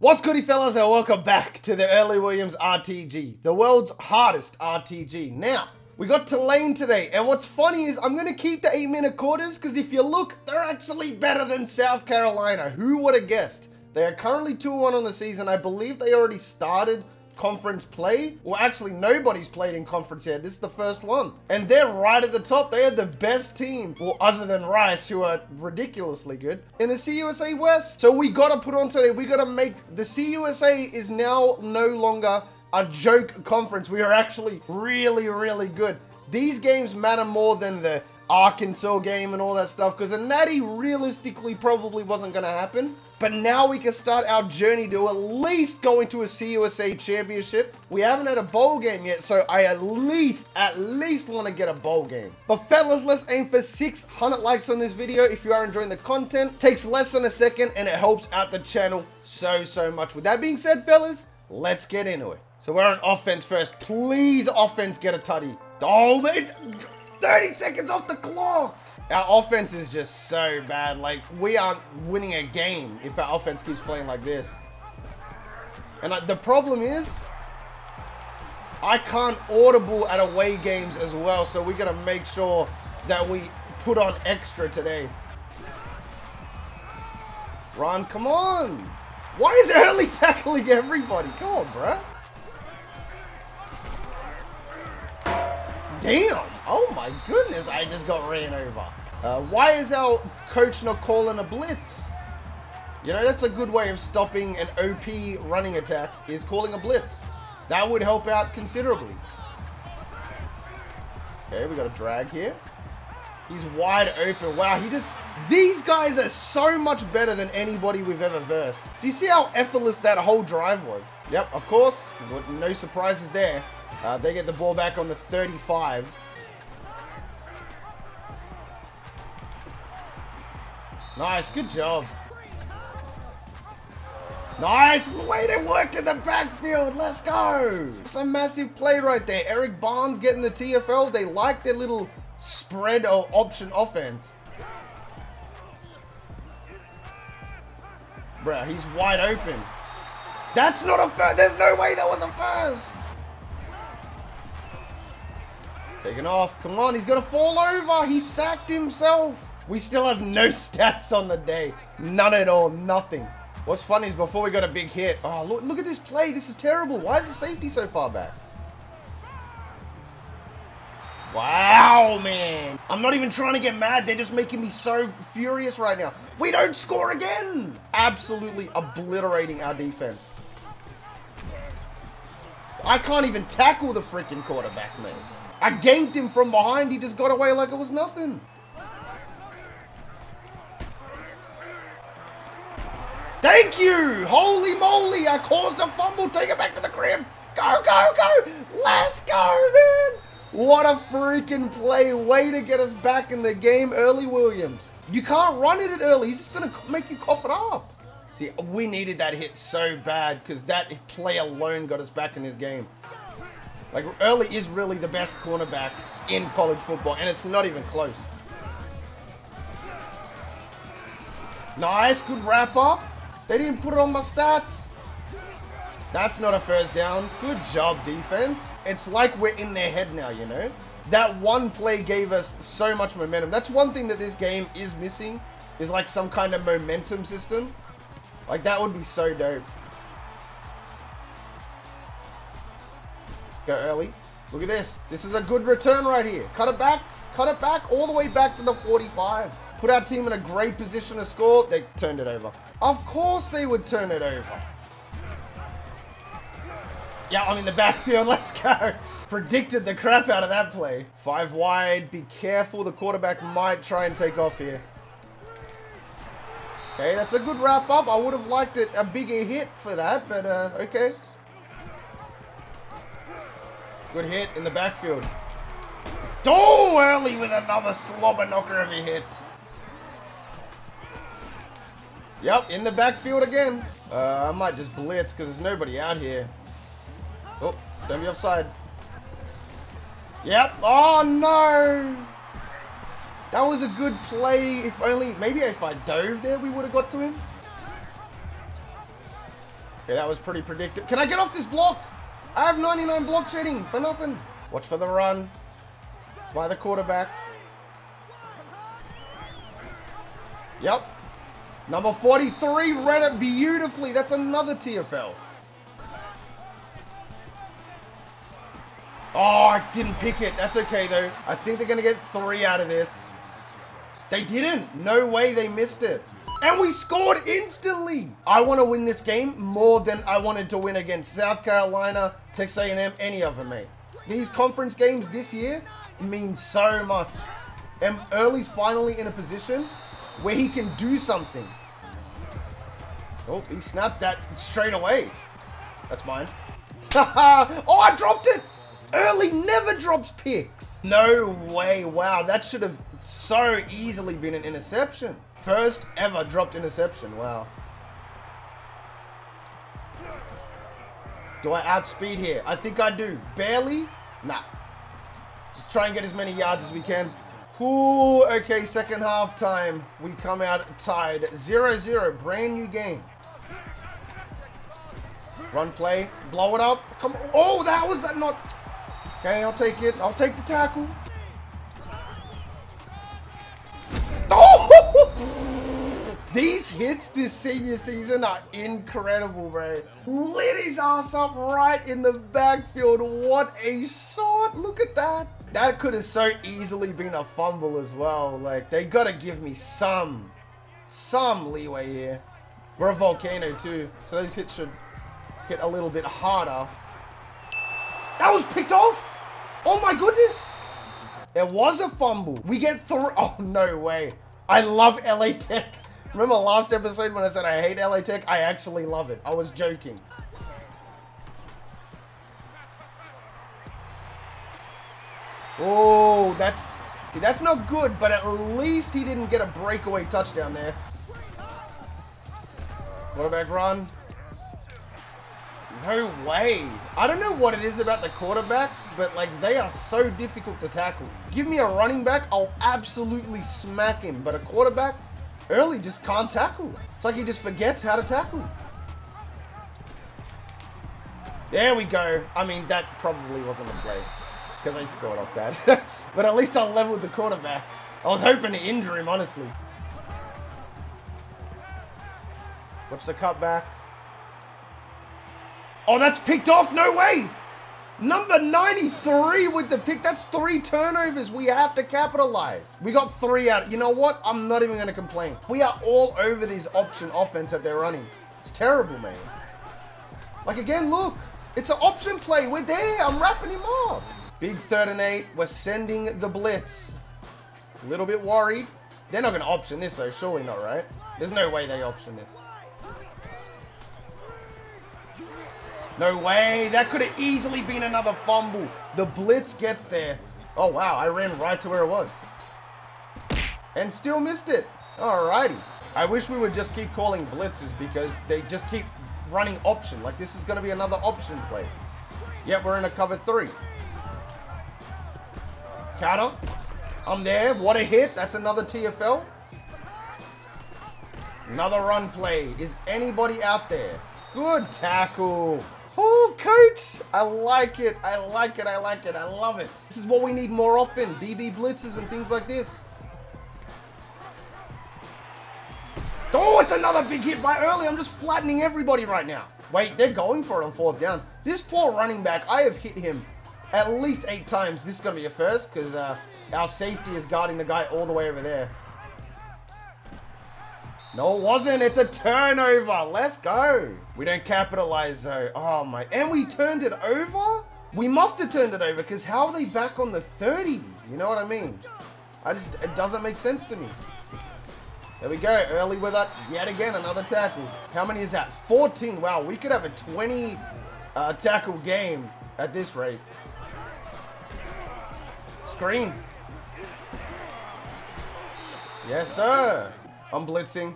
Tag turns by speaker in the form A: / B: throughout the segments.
A: What's goody fellas and welcome back to the Early Williams RTG, the world's hardest RTG. Now, we got Tulane today, and what's funny is I'm going to keep the 8 minute quarters because if you look, they're actually better than South Carolina. Who would have guessed? They are currently 2-1 on the season. I believe they already started conference play. Well, actually, nobody's played in conference yet. This is the first one. And they're right at the top. They are the best team, well, other than Rice, who are ridiculously good, in the CUSA West. So we got to put on today, we got to make, the CUSA is now no longer a joke conference. We are actually really, really good. These games matter more than the Arkansas game and all that stuff because a natty realistically probably wasn't going to happen. But now we can start our journey to at least going to a CUSA championship. We haven't had a bowl game yet, so I at least, at least want to get a bowl game. But fellas, let's aim for 600 likes on this video if you are enjoying the content. Takes less than a second and it helps out the channel so, so much. With that being said, fellas, let's get into it. So we're on offense first. Please, offense, get a tutty. Oh, man. 30 seconds off the clock. Our offense is just so bad. Like, we aren't winning a game if our offense keeps playing like this. And like, the problem is, I can't audible at away games as well, so we got to make sure that we put on extra today. Ron, come on. Why is early tackling everybody? Come on, bruh. Damn. Oh my goodness, I just got ran over. Uh, why is our coach not calling a blitz? You know, that's a good way of stopping an OP running attack, is calling a blitz. That would help out considerably. Okay, we got a drag here. He's wide open. Wow, he just... These guys are so much better than anybody we've ever versed. Do you see how effortless that whole drive was? Yep, of course. No surprises there. Uh, they get the ball back on the 35. Nice, good job. Nice way to work in the backfield. Let's go. It's a massive play right there. Eric Barnes getting the TFL. They like their little spread or option offense. Bruh, he's wide open. That's not a first. There's no way that was a first. Taking off. Come on, he's going to fall over. He sacked himself. We still have no stats on the day. None at all. Nothing. What's funny is before we got a big hit. Oh, look, look at this play. This is terrible. Why is the safety so far back? Wow, man. I'm not even trying to get mad. They're just making me so furious right now. We don't score again. Absolutely obliterating our defense. I can't even tackle the freaking quarterback, man. I ganked him from behind. He just got away like it was nothing. Thank you! Holy moly! I caused a fumble. Take it back to the crib. Go, go, go! Let's go, man! What a freaking play. Way to get us back in the game early, Williams. You can't run at it early. He's just going to make you cough it up. See, we needed that hit so bad because that play alone got us back in this game. Like, Early is really the best cornerback in college football, and it's not even close. Nice, good wrap up. They didn't put it on my stats. That's not a first down. Good job, defense. It's like we're in their head now, you know? That one play gave us so much momentum. That's one thing that this game is missing, is like some kind of momentum system. Like, that would be so dope. Go early. Look at this. This is a good return right here. Cut it back. Cut it back all the way back to the 45 put our team in a great position to score, they turned it over. Of course they would turn it over. Yeah, I'm in the backfield. Let's go. Predicted the crap out of that play. Five wide. Be careful. The quarterback might try and take off here. Okay, that's a good wrap up. I would have liked it a bigger hit for that, but uh, okay. Good hit in the backfield. Oh, early with another slobber knocker of a hit. Yep, in the backfield again. Uh, I might just blitz because there's nobody out here. Oh, don't be offside. Yep. Oh, no. That was a good play. If only, maybe if I dove there, we would have got to him. Okay, that was pretty predictable. Can I get off this block? I have 99 block shedding for nothing. Watch for the run by the quarterback. Yep. Number 43 ran it beautifully. That's another TFL. Oh, I didn't pick it. That's okay, though. I think they're going to get three out of this. They didn't. No way they missed it. And we scored instantly. I want to win this game more than I wanted to win against South Carolina, Texas A&M, any of them, mate. These conference games this year mean so much. And Early's finally in a position where he can do something. Oh, he snapped that straight away. That's mine. oh, I dropped it! Early never drops picks. No way. Wow, that should have so easily been an interception. First ever dropped interception. Wow. Do I outspeed here? I think I do. Barely? Nah. Just try and get as many yards as we can. Ooh, okay, second half time. We come out tied. 0-0, brand new game. Run play, blow it up. Come on. Oh, that was not... Okay, I'll take it. I'll take the tackle. Oh! These hits this senior season are incredible, bro. Lit his ass up right in the backfield. What a shot. Look at that. That could have so easily been a fumble as well. Like, they got to give me some, some leeway here. We're a volcano too, so those hits should hit a little bit harder. That was picked off. Oh my goodness. It was a fumble. We get through. Oh, no way. I love LA Tech. Remember last episode when I said I hate LA Tech? I actually love it. I was joking. Oh, that's... See, that's not good, but at least he didn't get a breakaway touchdown there. Quarterback run. No way. I don't know what it is about the quarterbacks, but like they are so difficult to tackle. Give me a running back, I'll absolutely smack him. But a quarterback, early just can't tackle. It's like he just forgets how to tackle. There we go. I mean, that probably wasn't a play because I scored off that. but at least I leveled the quarterback. I was hoping to injure him, honestly. What's the cutback? Oh, that's picked off. No way. Number 93 with the pick. That's three turnovers. We have to capitalize. We got three out. You know what? I'm not even going to complain. We are all over this option offense that they're running. It's terrible, man. Like, again, look. It's an option play. We're there. I'm wrapping him up. Big third and eight. We're sending the blitz. A little bit worried. They're not going to option this, though. Surely not, right? There's no way they option this. No way. That could have easily been another fumble. The blitz gets there. Oh, wow. I ran right to where it was. And still missed it. Alrighty. I wish we would just keep calling blitzes because they just keep running option. Like this is going to be another option play. Yet we're in a cover three. Counter. I'm there. What a hit. That's another TFL. Another run play. Is anybody out there? Good tackle. Oh, coach. I like it. I like it. I like it. I love it. This is what we need more often. DB blitzes and things like this. Oh, it's another big hit by early. I'm just flattening everybody right now. Wait, they're going for it on fourth down. This poor running back, I have hit him at least eight times. This is going to be a first because uh, our safety is guarding the guy all the way over there. No, it wasn't. It's a turnover. Let's go. We don't capitalize, though. Oh, my. And we turned it over? We must have turned it over, because how are they back on the 30? You know what I mean? I just, it doesn't make sense to me. There we go. Early with it. Yet again, another tackle. How many is that? 14. Wow, we could have a 20 uh, tackle game at this rate. Screen. Yes, sir. I'm blitzing.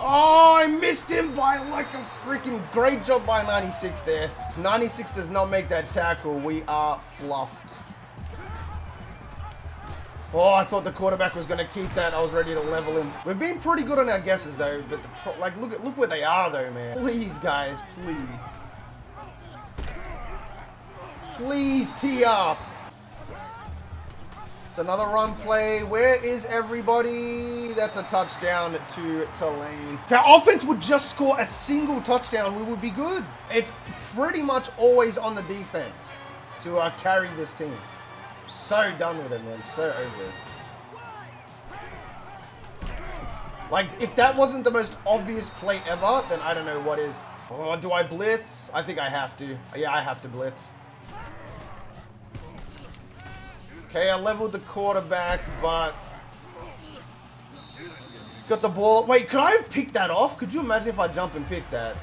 A: Oh, I missed him by like a freaking great job by 96 there. 96 does not make that tackle. We are fluffed. Oh, I thought the quarterback was going to keep that. I was ready to level him. We've been pretty good on our guesses, though. But, like, look at look where they are, though, man. Please, guys, please. Please tee up. It's another run play. Where is everybody? That's a touchdown to Tulane. If our offense would just score a single touchdown, we would be good. It's pretty much always on the defense to uh, carry this team. So done with it, man. So over it. Like, if that wasn't the most obvious play ever, then I don't know what is. Oh, do I blitz? I think I have to. Yeah, I have to blitz. Okay, I leveled the quarterback, but... Got the ball. Wait, could I have picked that off? Could you imagine if I jump and pick that?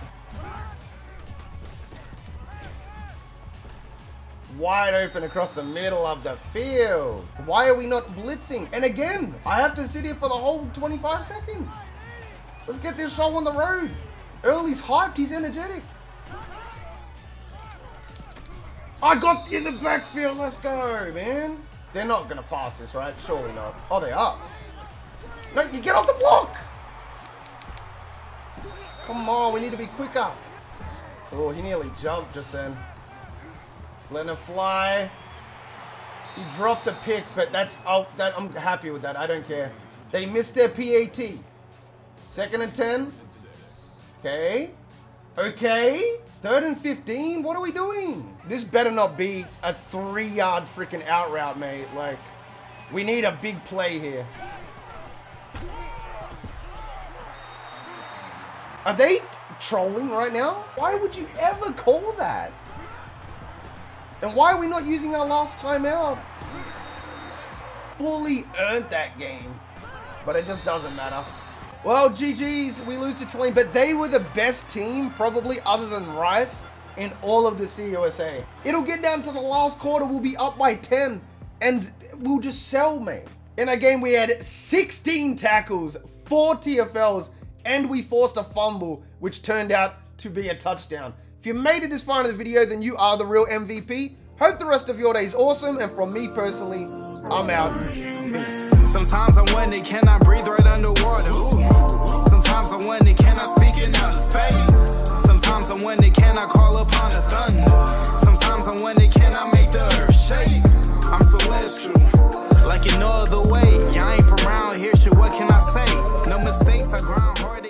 A: wide open across the middle of the field. Why are we not blitzing? And again, I have to sit here for the whole 25 seconds. Let's get this show on the road. Early's hyped, he's energetic. I got in the backfield, let's go, man. They're not gonna pass this, right? Surely not. Oh, they are. No, you get off the block! Come on, we need to be quicker. Oh, he nearly jumped just then. Letting it fly. He dropped the pick, but that's oh, that I'm happy with that. I don't care. They missed their PAT. Second and 10. Okay. Okay. Third and 15. What are we doing? This better not be a three-yard freaking out route, mate. Like, we need a big play here. Are they trolling right now? Why would you ever call that? And why are we not using our last time out? Fully earned that game. But it just doesn't matter. Well, GG's, we lose to Tulane, but they were the best team, probably other than Rice, in all of the CUSA. It'll get down to the last quarter, we'll be up by 10, and we'll just sell, mate. In that game, we had 16 tackles, 4 TFLs, and we forced a fumble, which turned out to be a touchdown. If you made it this far in the video, then you are the real MVP. Hope the rest of your day is awesome, and from me personally, I'm out. Sometimes I wonder, can I breathe right underwater? Sometimes I wonder, can I speak in outer space? Sometimes I wonder, can I call upon the thunder?
B: Sometimes I wonder, can I make the earth shake? I'm celestial, like in no other way. Y'all ain't from around here, shit, what can I say? No mistakes, I grind hard